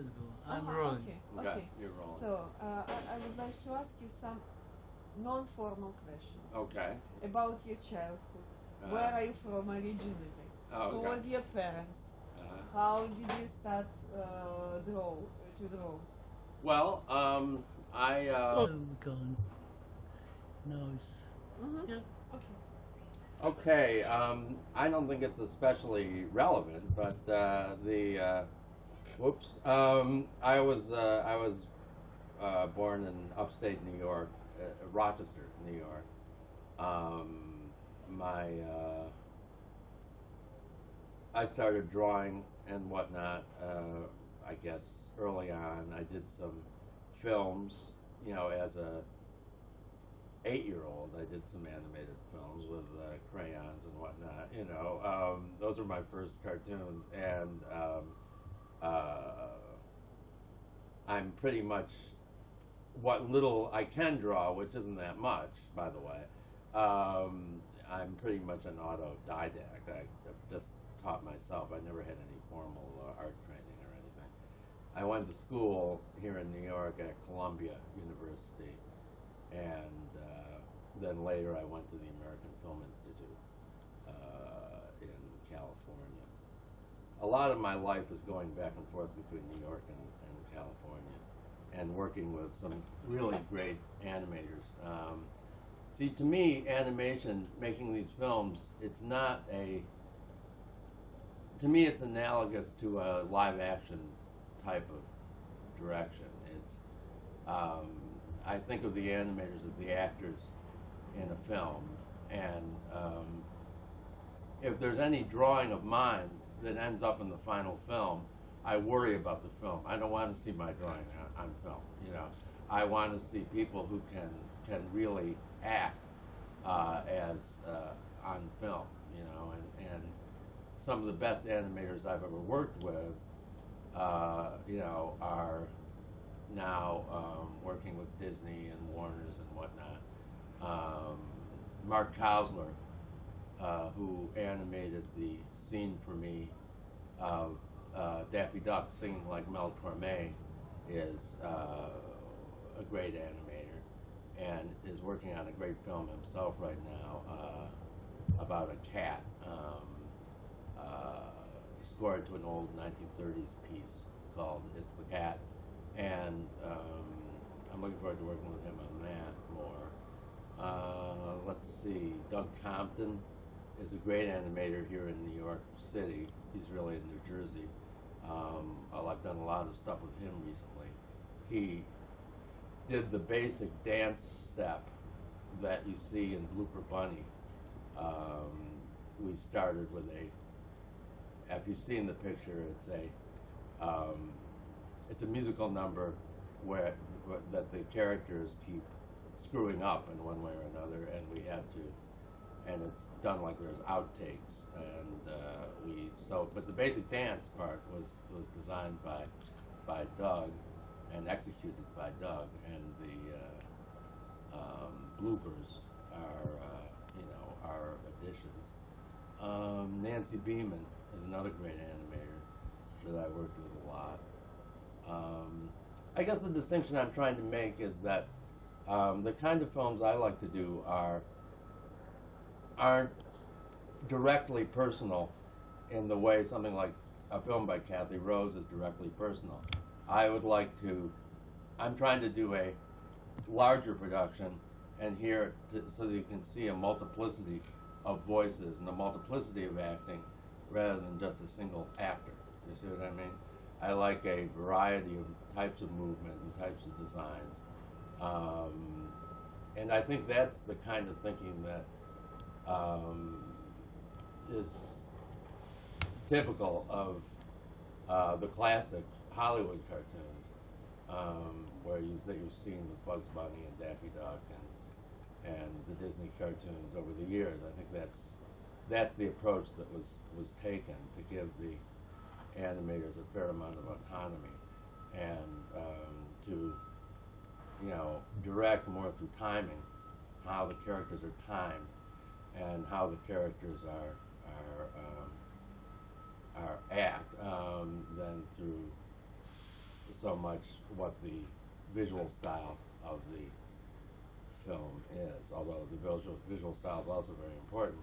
Let's go. I'm Uh-huh, rolling. Okay, Okay, okay. you're rolling. So, uh, I, I would like to ask you some non-formal questions Okay. about your childhood. Uh-huh. Where are you from originally? Oh, Who okay. was your parents? Uh-huh. How did you start uh, draw to draw? Well, um, I, Oh, uh, going. No, Mm-hmm. yeah. Okay. okay, um, I don't think it's especially relevant, but, uh, the, uh, whoops, um, I was, uh, I was, uh, born in upstate New York, uh, Rochester, New York. Um, my, uh, I started drawing and whatnot, uh, I guess early on. I did some films, you know, as a eight-year-old. I did some animated films with uh, crayons and whatnot. You know, um, those were my first cartoons, and um, uh, I'm pretty much what little I can draw, which isn't that much, by the way. Um, I'm pretty much an autodidact. I, I've just taught myself. I never had any formal uh, art training or anything. I went to school here in New York at Columbia University, and uh, then later I went to the American Film Institute uh, in California. A lot of my life is going back and forth between New York and, and California, and working with some really great animators. Um, see, to me, animation, making these films, it's not a to me, it's analogous to a live action type of direction. It's, um, I think of the animators as the actors in a film, and um, if there's any drawing of mine that ends up in the final film, I worry about the film. I don't want to see my drawing on, on film. You know, I want to see people who can can really act uh, as uh, on film. You know, and and some of the best animators I've ever worked with, uh, you know, are now um, working with Disney and Warner's and whatnot. Um, Mark Kausler, uh, who animated the scene for me of uh, Daffy Duck singing like Mel Torme, is uh, a great animator and is working on a great film himself right now uh, about a cat. Um, uh, scored to an old 1930s piece called It's the Cat. And um, I'm looking forward to working with him on that more. Uh, let's see, Doug Compton is a great animator here in New York City. He's really in New Jersey. Um, I've done a lot of stuff with him recently. He did the basic dance step that you see in Blooper Bunny. Um, we started with a if you've seen the picture, it's a um, it's a musical number where, where that the characters keep screwing up in one way or another, and we have to, and it's done like there's outtakes, and uh, we so but the basic dance part was was designed by by Doug and executed by Doug, and the uh, um, bloopers are uh, you know are additions. Um, Nancy Beiman is another great animator that I worked with a lot. Um, I guess the distinction I'm trying to make is that um, the kind of films I like to do are aren't directly personal in the way something like a film by Kathy Rose is directly personal. I would like to. I'm trying to do a larger production and here to, so that you can see a multiplicity of voices and a multiplicity of acting rather than just a single actor. You see what I mean? I like a variety of types of movement and types of designs. Um, and I think that's the kind of thinking that um, is typical of uh, the classic Hollywood cartoons, um, where you that you've seen with Bugs Bunny and Daffy Duck and and the Disney cartoons over the years. I think that's that's the approach that was was taken to give the animators a fair amount of autonomy and um, to you know direct more through timing how the characters are timed and how the characters are are um, are act um, than through so much what the visual style of the film is, although the visual visual style is also very important.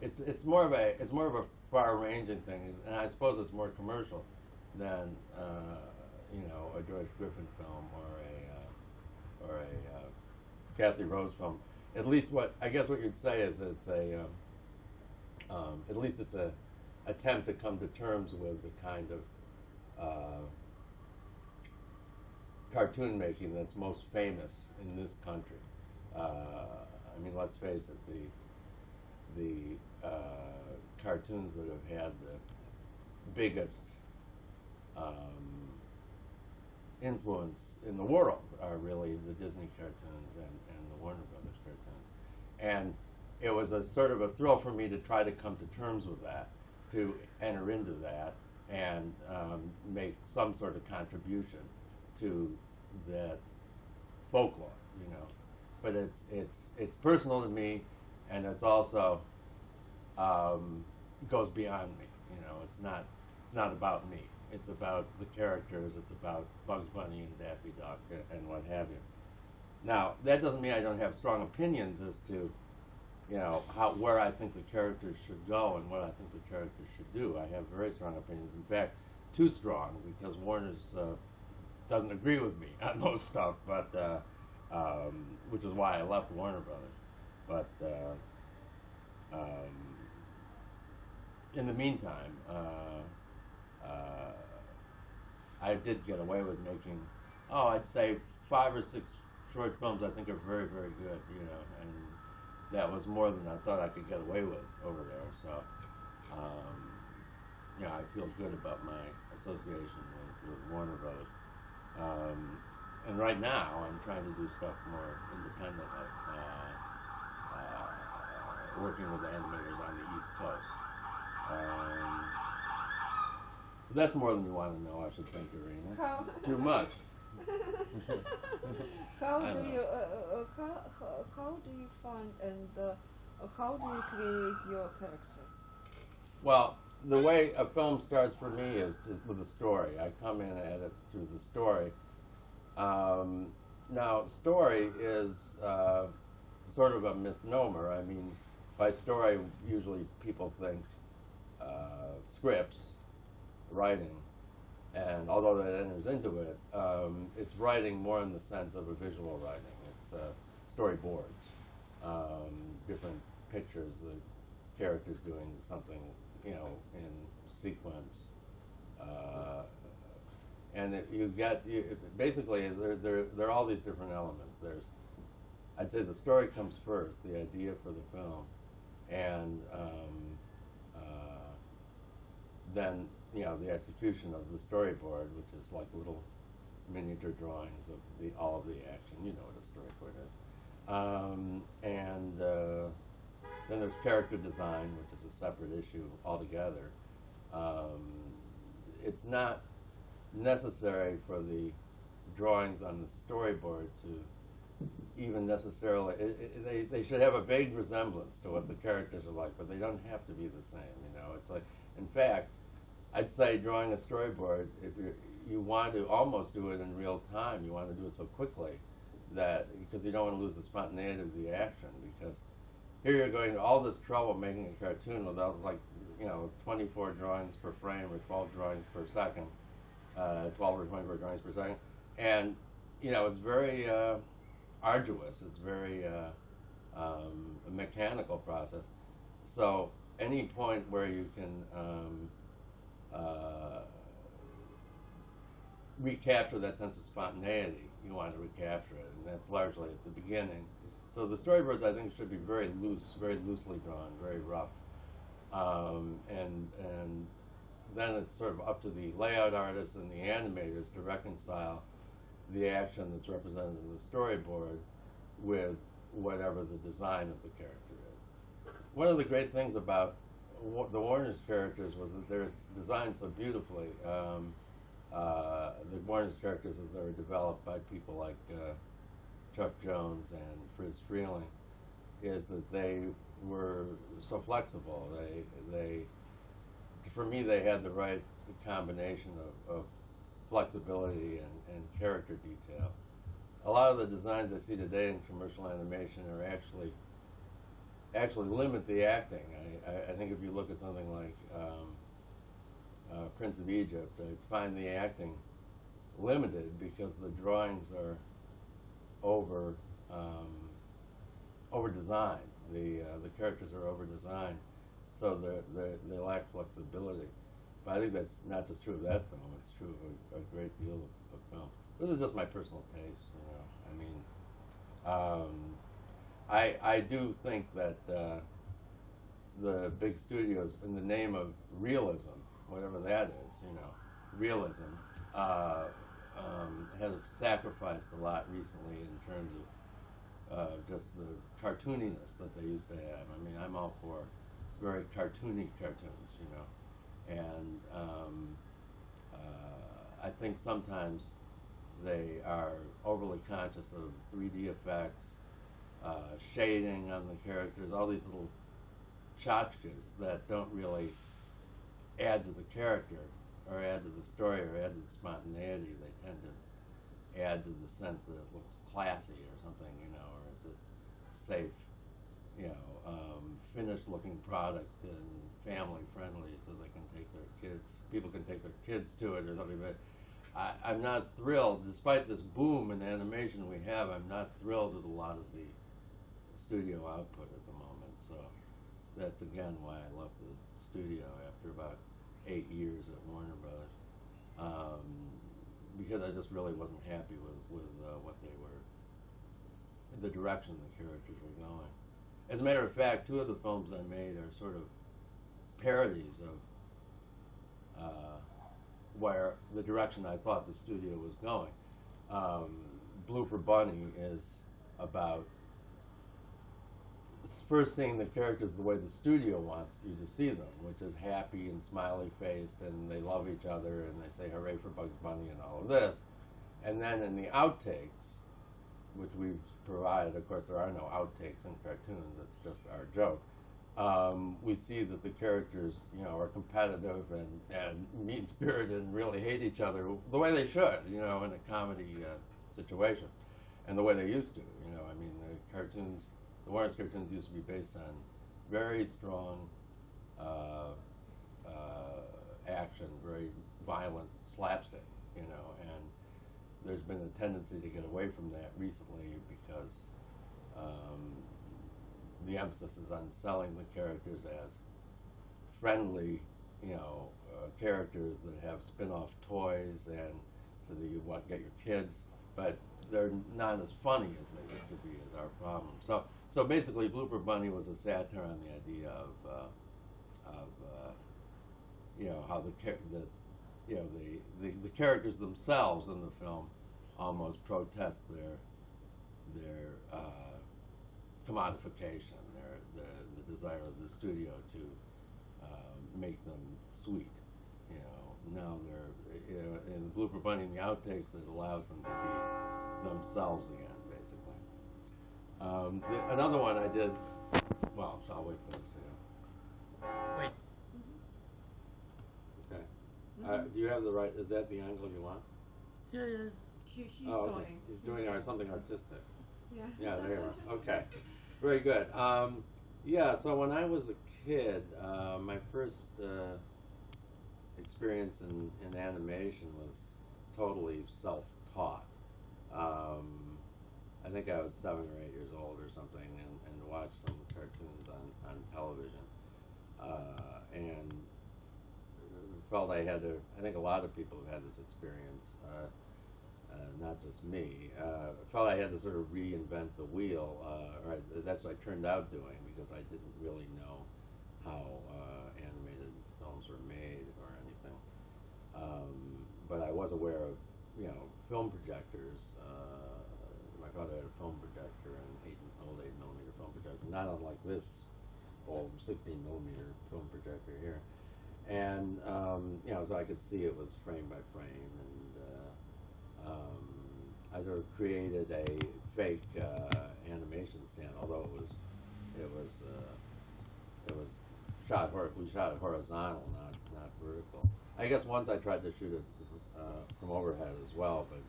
It's it's more of a it's more of a far-ranging thing, and I suppose it's more commercial than uh, you know a George Griffin film or a uh, or a uh, Kathy Rose film. At least what I guess what you'd say is it's a um, um, at least it's a attempt to come to terms with the kind of uh, cartoon making that's most famous in this country. Uh, I mean, let's face it, the the uh, cartoons that have had the biggest um, influence in the world are really the Disney cartoons and, and the Warner Brothers cartoons. And it was a sort of a thrill for me to try to come to terms with that, to enter into that, and um, make some sort of contribution to that folklore, you know. But it's it's it's personal to me, and it's also um, goes beyond me. You know, it's not it's not about me. It's about the characters. It's about Bugs Bunny and Daffy Duck and, and what have you. Now, that doesn't mean I don't have strong opinions as to, you know, how where I think the characters should go and what I think the characters should do. I have very strong opinions. In fact, too strong because Warner's uh, doesn't agree with me on most stuff, but uh, um, which is why I left Warner Brothers. But uh, um, in the meantime, uh, I did get away with making, oh, I'd say five or six short films I think are very, very good, you know, and that was more than I thought I could get away with over there. So, um, yeah, I feel good about my association with, with Warner Brothers. Um, and right now, I'm trying to do stuff more independently, uh, uh, working with animators on the East Coast. Um, that's more than you want to know, I should think, Irina. How- It's too much. how do know. you uh, uh, how, how how do you find and uh, uh, how do you create your characters? Well, the way a film starts for me is to, with a story. I come in at it through the story. Um, now, story is uh, sort of a misnomer. I mean, by story, usually people think uh, scripts, writing, and although that enters into it, um, it's writing more in the sense of a visual writing. It's uh, storyboards, um, different pictures, the characters doing something, you know, in sequence. Uh, and you get you, basically there, there there are all these different elements. There's I'd say the story comes first, the idea for the film, and um, uh, then you know the execution of the storyboard, which is like little miniature drawings of the all of the action. You know what a storyboard is, um, and uh, then there's character design, which is a separate issue altogether. Um, it's not necessary for the drawings on the storyboard to even necessarily it, it, they, they should have a vague resemblance to what the characters are like but they don't have to be the same you know it's like in fact i'd say drawing a storyboard if you you want to almost do it in real time you want to do it so quickly that because you don't want to lose the spontaneity of the action because here you're going to all this trouble making a cartoon without like you know 24 drawings per frame or 12 drawings per second uh, 12 or 24 drawings per second. And you know it's very uh, arduous it's very uh, um, mechanical process. So any point where you can um, uh, recapture that sense of spontaneity. You want to recapture it and that's largely at the beginning. So the storyboards I think should be very loose very loosely drawn very rough. Um, and and then it's sort of up to the layout artists and the animators to reconcile the action that's represented in the storyboard with whatever the design of the character is. One of the great things about the Warner's characters was that they're designed so beautifully. Um, uh, the Warner's characters, as they were developed by people like uh, Chuck Jones and Friz Freleng, is that they were so flexible. They they for me, they had the right combination of, of flexibility and, and character detail. A lot of the designs I see today in commercial animation are actually actually limit the acting. I, I, think if you look at something like um, uh, Prince of Egypt, I find the acting limited because the drawings are over um, over designed. The uh, the characters are over designed, so they they lack flexibility. But I think that's not just true of that film; it's true of a, a great deal of, of films. This is just my personal taste, you know. I mean, um, I I do think that uh, the big studios, in the name of realism, whatever that is, you know, realism, uh, um, have sacrificed a lot recently in terms of uh, just the cartooniness that they used to have. I mean, I'm all for very cartoony cartoons, you know, and um, uh, I think sometimes they are overly conscious of 3D effects, uh, shading on the characters, all these little tchotchkes that don't really add to the character or add to the story or add to the spontaneity. They tend to add to the sense that it looks classy or something, you know, or it's a safe, you know, um, finished-looking product and family-friendly, so they can take their kids. People can take their kids to it or something. But I, I'm not thrilled, despite this boom in animation we have. I'm not thrilled with a lot of the studio output at the moment. So that's again why I left the studio after about eight years at Warner Brothers, um, because I just really wasn't happy with with uh, what they were, the direction the characters were going. As a matter of fact, two of the films I made are sort of parodies of uh, where the direction I thought the studio was going. Um, Blooper Bunny is about first seeing the characters the way the studio wants you to see them, which is happy and smiley faced, and they love each other, and they say hooray for Bugs Bunny and all of this. And then in the outtakes, which we've provided, of course, there are no outtakes in cartoons, it's just our joke. Um, we see that the characters, you know, are competitive and, and mean-spirited and really hate each other the way they should, you know, in a comedy uh, situation, and the way they used to. You know, I mean, the cartoons, the Warner's cartoons used to be based on very strong uh, uh, action, very violent slapstick, you know, and there's been a tendency to get away from that recently because um, the emphasis is on selling the characters as friendly, you know, uh, characters that have spin-off toys and so that you want get your kids, but they're not as funny as they used to be. Is our problem. So, so basically, Blooper Bunny was a satire on the idea of, uh, of uh, you know, how the the you know the, the the characters themselves in the film almost protest their their uh, commodification, their the, the desire of the studio to uh, make them sweet. You know, now they're you know, in Blooper Bunny the outtakes it allows them to be themselves again. Um, the, another one I did. Well, so I'll wait for this to go. Wait. Okay. Uh, do you have the right? Is that the angle you want? Yeah, yeah. He, he's oh, okay. going. He's doing uh, something artistic. Yeah. Yeah, there you are. Okay, very good. Um, yeah, so when I was a kid, uh, my first uh, experience in, in animation was totally self-taught. Um, I think I was seven or eight years old or something, and, and watched some cartoons on, on television, uh, and felt I had to. I think a lot of people have had this experience. Uh, uh, not just me. Uh, felt I had to sort of reinvent the wheel, uh, or that's what I turned out doing because I didn't really know how uh, animated films were made or anything. Um, but I was aware of, you know, film projectors. Had a film projector, an eight, old eight millimeter film projector, not unlike this old 16 millimeter film projector here. And um, you know, so I could see it was frame by frame, and uh, um, I sort of created a fake uh, animation stand, although it was it was uh, it was shot we shot it horizontal, not not vertical. I guess once I tried to shoot it uh, from overhead as well, but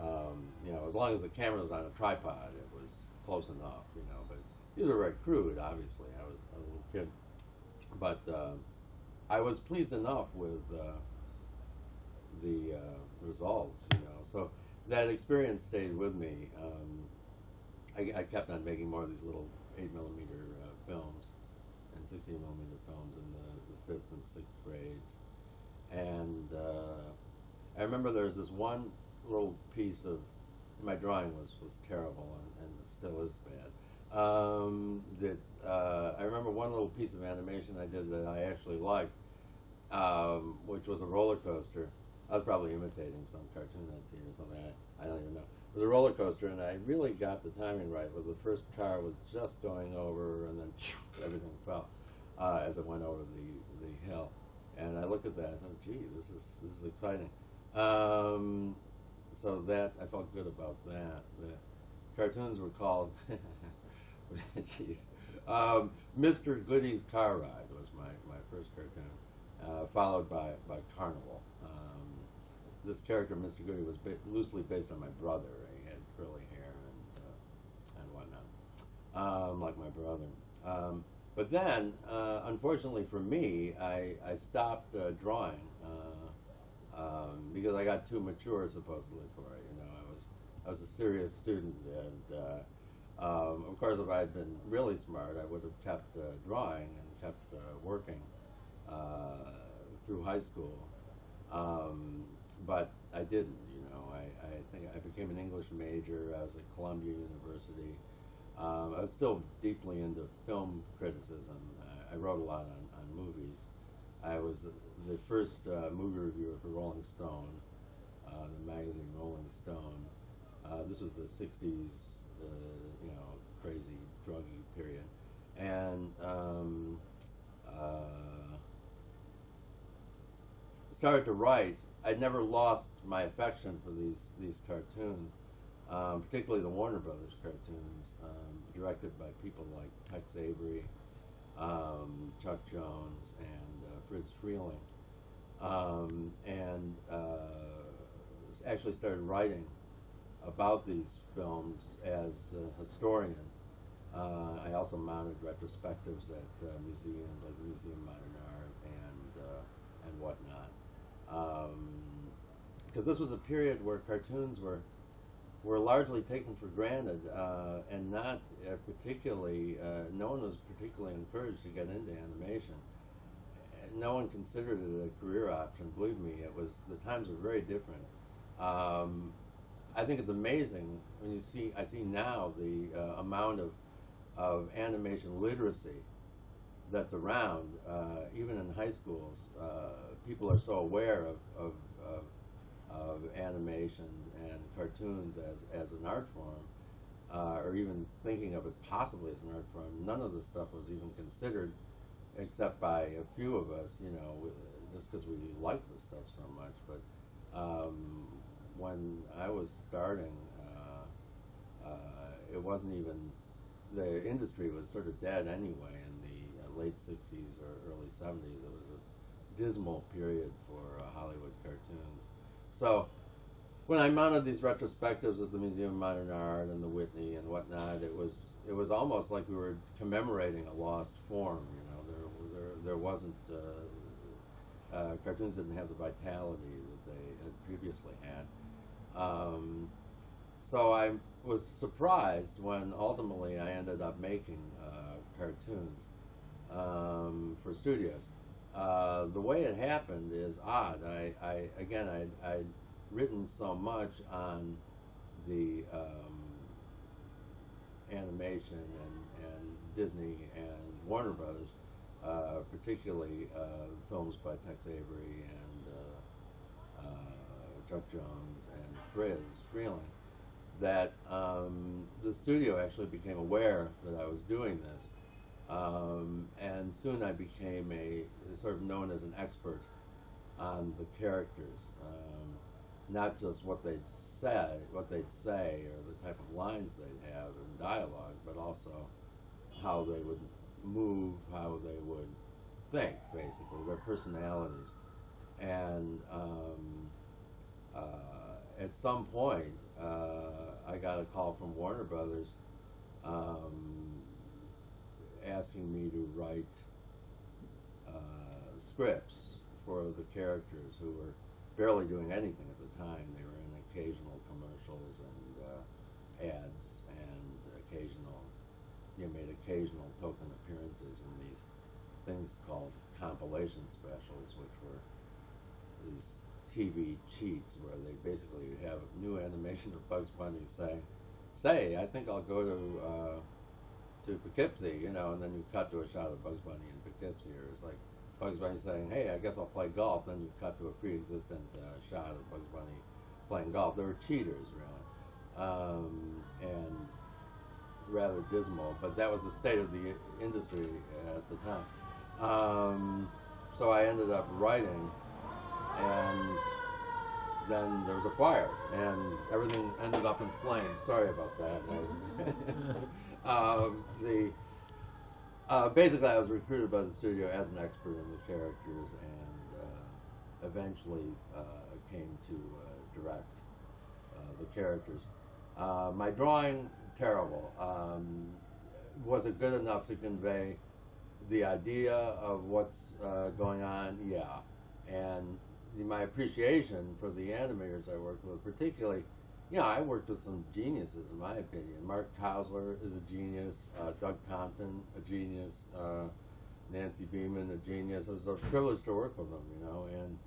um, you know, as long as the camera was on a tripod, it was close enough, you know. But these were very crude, obviously. I was a little kid, but uh, I was pleased enough with uh, the uh, results, you know. So that experience stayed with me. Um, I, I kept on making more of these little eight millimeter uh, films and 16 millimeter films in the, the fifth and sixth grades. And uh, I remember there was this one little piece of my drawing was, was terrible and, and still is bad. Um, that uh, I remember one little piece of animation I did that I actually liked, um, which was a roller coaster. I was probably imitating some cartoon I'd seen or something. I, I don't even know. It was a roller coaster, and I really got the timing right. Where the first car was just going over, and then everything fell uh, as it went over the the hill. And I looked at that and I thought, "Gee, this is this is exciting." Um, so that I felt good about that. The cartoons were called, jeez, um, Mr. Goody's Car Ride was my, my first cartoon, uh, followed by, by Carnival. Um, this character, Mr. Goody, was ba- loosely based on my brother. He had curly hair and uh, and whatnot, um, like my brother. Um, but then, uh, unfortunately for me, I, I stopped uh, drawing uh, um, because I got too mature, supposedly, for it. You know, I was I was a serious student, and uh, um, of course, if I had been really smart, I would have kept uh, drawing and kept uh, working uh, through high school. Um, but I didn't. You know, I, I think I became an English major. I was at Columbia University. Um, I was still deeply into film criticism. I, I wrote a lot on, on movies. I was the first uh, movie reviewer for Rolling Stone, uh, the magazine Rolling Stone. Uh, this was the 60s, uh, you know, crazy druggy period. And um, uh, started to write. I'd never lost my affection for these, these cartoons um, particularly the Warner Brothers cartoons, um, directed by people like Tex Avery, um, Chuck Jones, and uh, Friz Freleng, um, and uh, actually started writing about these films as a historian. Uh, I also mounted retrospectives at uh, museums like the Museum of Modern Art and uh, and whatnot, because this was a period where cartoons were were largely taken for granted uh, and not uh, particularly, uh, no one was particularly encouraged to get into animation. No one considered it a career option. Believe me, it was the times were very different. Um, I think it's amazing when you see. I see now the uh, amount of of animation literacy that's around, uh, even in high schools. Uh, people are so aware of, of, animations and cartoons as, as an art form, uh, or even thinking of it possibly as an art form. None of this stuff was even considered, except by a few of us, you know, just because we like the stuff so much. But um, when I was starting, uh, uh, it wasn't even, the industry was sort of dead anyway in the uh, late 60s or early 70s. It was a dismal period for uh, Hollywood cartoons. So when I mounted these retrospectives at the Museum of Modern Art and the Whitney and whatnot, it was it was almost like we were commemorating a lost form. You know, there there there wasn't uh, uh, cartoons didn't have the vitality that they had previously had. Um, so I was surprised when ultimately I ended up making uh, cartoons um, for studios. Uh, the way it happened is odd. I, I again, I, I'd written so much on the um, animation and, and Disney and Warner Brothers, uh, particularly uh, films by Tex Avery and uh, uh, Chuck Jones and Friz Freleng, that um, the studio actually became aware that I was doing this. Um, and soon I became a sort of known as an expert on the characters, um, not just what they'd say, what they'd say, or the type of lines they'd have in dialogue, but also how they would move, how they would think, basically their personalities. And um, uh, at some point, uh, I got a call from Warner Brothers um, asking me to write uh, scripts for the characters who were barely doing anything at the time. They were in occasional commercials and uh, ads and occasional, you know, made occasional token appearances in these things called compilation specials, which were these TV cheats where they basically have a new animation of Bugs Bunny say, "Say, I think I'll go to uh, to Poughkeepsie," you know, and then you cut to a shot of Bugs Bunny in Poughkeepsie, or it's like Bugs Bunny saying, "Hey, I guess I'll play golf," then you cut to a pre-existent uh, shot of Bugs Bunny playing golf. They were cheaters, really, um, and rather dismal. But that was the state of the industry at the time. Um, so I ended up writing, and then there was a fire, and everything ended up in flames. Sorry about that. um, the uh, basically, I was recruited by the studio as an expert in the characters, and uh, eventually uh, came to uh, direct uh, the characters. Uh, my drawing, terrible. Um, was it good enough to convey the idea of what's going on? Yeah. And my appreciation for the animators I worked with, particularly, know, I worked with some geniuses, in my opinion. Mark Kausler is a genius. Uh, Doug Compton, a genius. Uh, Nancy Beiman, a genius. It was a privilege to work with them, you know, and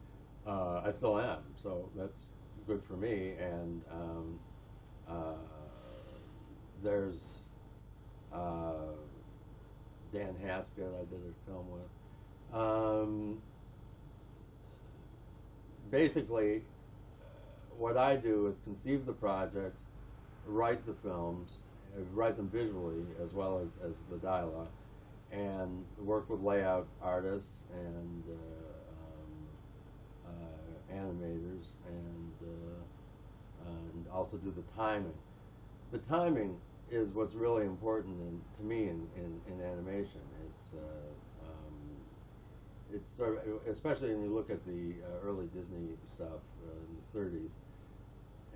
uh, I still am. So that's good for me. And um, uh, there's uh, Dan Haskett, I did a film with. Um, basically, what I do is conceive the projects, write the films, uh, write them visually as well as, as the dialogue, and work with layout artists and uh, um, uh, animators and, uh, and also do the timing. The timing is what's really important in, to me in, in, in animation. It's uh, um, it's sort of, especially when you look at the uh, early Disney stuff uh, in the 30s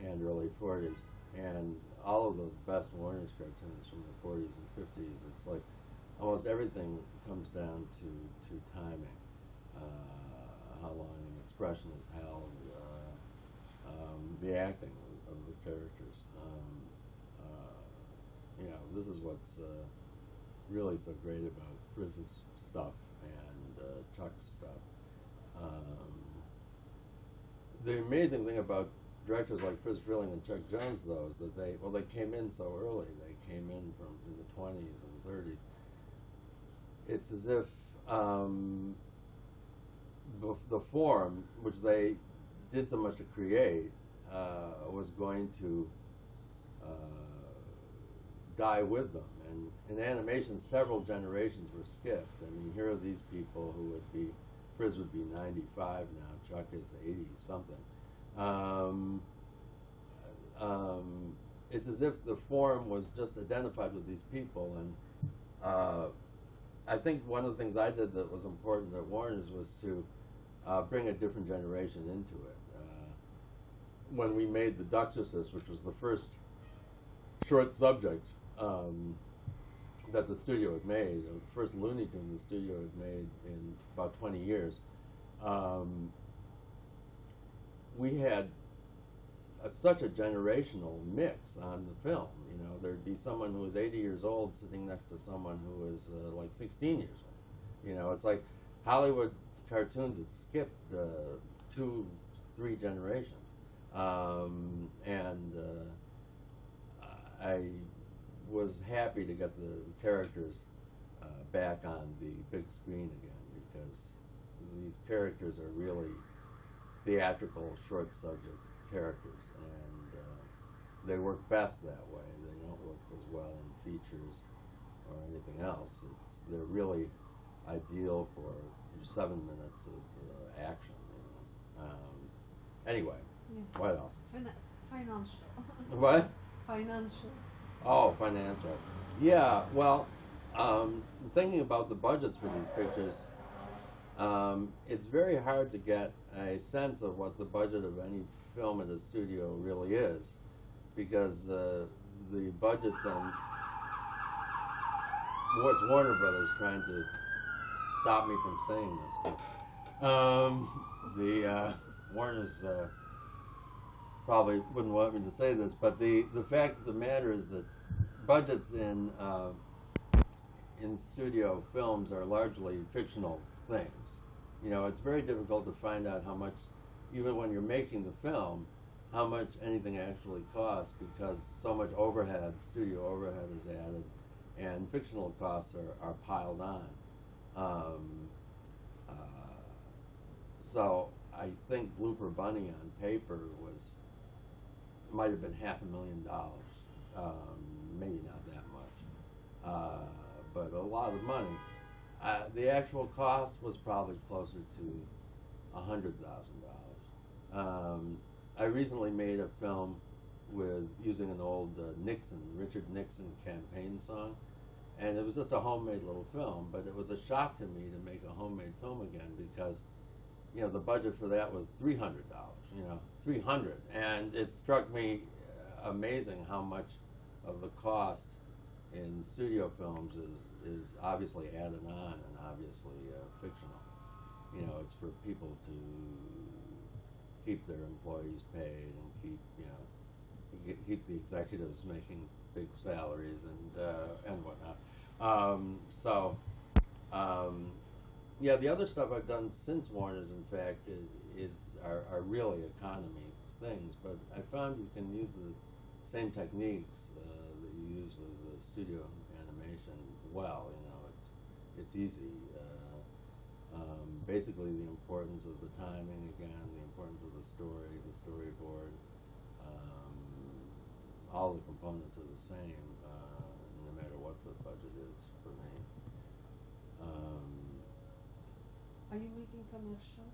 and early 40s, and all of the best Warner's cartoons from the 40s and 50s. It's like almost everything comes down to to timing, uh, how long an expression is held, uh, um, the acting of, the characters. Um, uh, you know, this is what's uh, really so great about Friz's stuff and uh, Chuck's stuff. Um, the amazing thing about directors like Friz Freleng and Chuck Jones, though, is that they well they came in so early. They came in from in the 20s and 30s. It's as if um, the, the form which they did so much to create uh, was going to uh, die with them. And in animation, several generations were skipped. I mean, here are these people who would be, Friz would be 95 now, Chuck is 80 something. Um, um, it's as if the form was just identified with these people. And uh, I think one of the things I did that was important at Warner's was to uh, bring a different generation into it. Uh, when we made The Duxorcist, which was the first short subject um, that the studio had made, the first Looney Tune the studio had made in about 20 years, um, we had a, such a generational mix on the film. You know, there'd be someone who was 80 years old sitting next to someone who was uh, like 16 years old. You know, it's like Hollywood cartoons had skipped uh, two, three generations. Um, and uh, I was happy to get the characters uh, back on the big screen again because these characters are really theatrical short subject characters and uh, they work best that way. They don't work as well in features or anything else. It's, they're really ideal for seven minutes of uh, action. You know? um, anyway, Yeah. what else? Fin- financial. What? financial. Oh, financial. Yeah, well, um, thinking about the budgets for these pictures, um, it's very hard to get a sense of what the budget of any film at a studio really is, because uh, the budgets on what's Warner Brothers trying to stop me from saying this. Um, the uh, Warner's uh, probably wouldn't want me to say this, but the, the fact of the matter is that budgets in uh, in studio films are largely fictional things. You know, it's very difficult to find out how much, even when you're making the film, how much anything actually costs because so much overhead, studio overhead is added, and fictional costs are, are piled on. Um, uh, so I think Blooper Bunny on paper was might have been half a million dollars, um, maybe not that much, uh, but a lot of money. Uh, the actual cost was probably closer to a hundred thousand dollars. Um, I recently made a film with using an old uh, Nixon, Richard Nixon campaign song, and it was just a homemade little film. But it was a shock to me to make a homemade film again because, you know, the budget for that was three hundred dollars. You know, three hundred, and it struck me amazing how much of the cost in studio films is is obviously added on and obviously uh, fictional. You know, it's for people to keep their employees paid and keep you know keep the executives making big salaries and uh, and whatnot. Um, so. Um, yeah, the other stuff I've done since Warner's, in fact, is, is are, are really economy things. But I found you can use the same techniques uh, that you use with the studio animation well. You know, it's it's easy. Uh, um, basically, the importance of the timing again, the importance of the story, the storyboard. Um, all the components are the same, uh, no matter what the budget is for me. Um, Are you making commercial?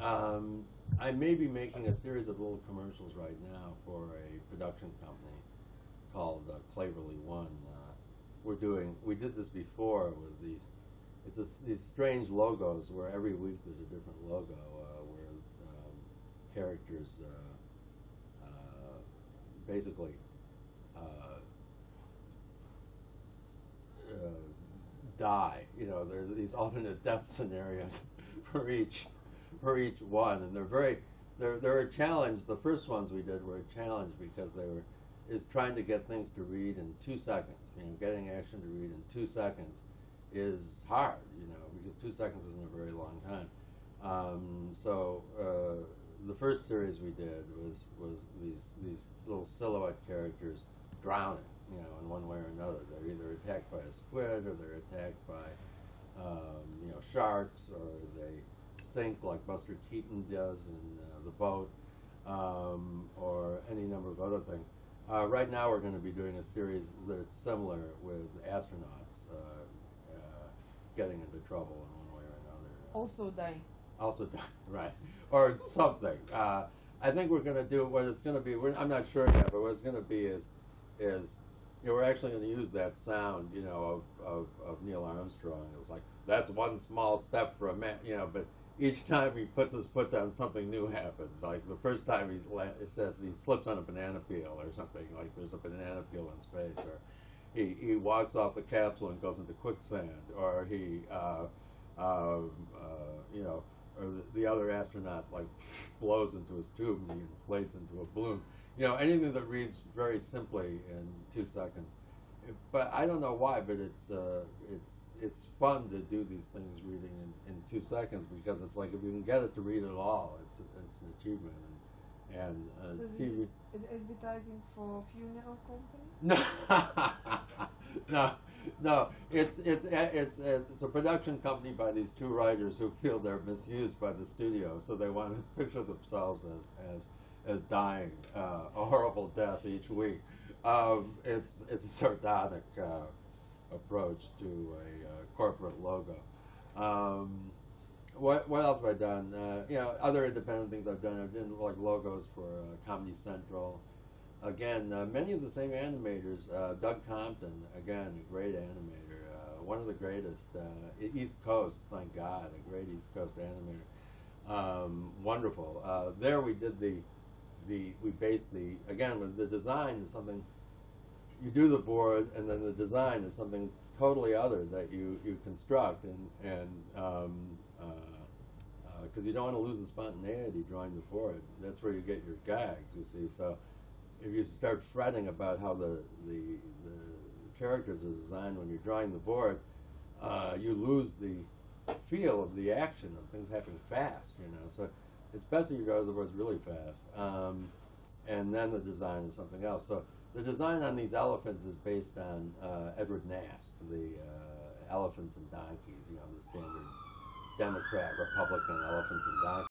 um, I may be making a series of little commercials right now for a production company called uh, Cleverly One. Uh, we're doing. We did this before with these. It's a these strange logos where every week there's a different logo uh, where um, characters uh, uh, basically uh, uh, die. You know, there's these alternate death scenarios for each for each one, and they're very they're they're a challenge. The first ones we did were a challenge because they were is trying to get things to read in two seconds. You know, getting action to read in two seconds is hard. You know, because two seconds isn't a very long time. Um, so uh, the first series we did was was these these little silhouette characters drowning. You know, in one way or another, they're either attacked by a squid or they're attacked by um, you know sharks or they sink like Buster Keaton does in uh, the boat, um, or any number of other things. Uh, right now, we're going to be doing a series that's similar with astronauts uh, uh, getting into trouble in one way or another. Also dying. Also, dying, right, or something. Uh, I think we're going to do what it's going to be. We're, I'm not sure yet, but what it's going to be is, is, you know, we're actually going to use that sound, you know, of, of, of Neil Armstrong. It's like that's one small step for a man, you know, but each time he puts his foot down, something new happens. Like the first time he says he slips on a banana peel or something. Like there's a banana peel in space, or he he walks off the capsule and goes into quicksand, or he uh, um, uh, you know, or the, the other astronaut like blows into his tube and he inflates into a balloon. You know, anything that reads very simply in two seconds. But I don't know why, but it's uh, it's it's fun to do these things reading in, in two seconds because it's like if you can get it to read it all, it's it's an achievement. And, and uh, this TV. advertising for funeral company? No, no, no. It's it's it's it's a production company by these two writers who feel they're misused by the studio, so they want to picture themselves as as as dying uh, a horrible death each week. Um, it's it's a sardonic uh, approach to a uh, corporate logo. Um, what what else have I done? Uh, you know, other independent things I've done. I've done like logos for uh, Comedy Central. Again, uh, many of the same animators. Uh, Doug Compton, again, a great animator, uh, one of the greatest. East Coast, thank God, a great East Coast animator. Um, wonderful. There we did the the we base the again the design is something you do the board and then the design is something totally other that you, you construct and and um, because you don't want to lose the spontaneity drawing the board. That's where you get your gags, you see. So if you start fretting about how the the, the characters are designed when you're drawing the board, uh, you lose the feel of the action of things happening fast, you know. So it's best that you go to the boards really fast, um, and then the design is something else. So the design on these elephants is based on uh, Edward Nast, the uh, elephants and donkeys, you know, the standard Democrat, Republican elephants and donkeys.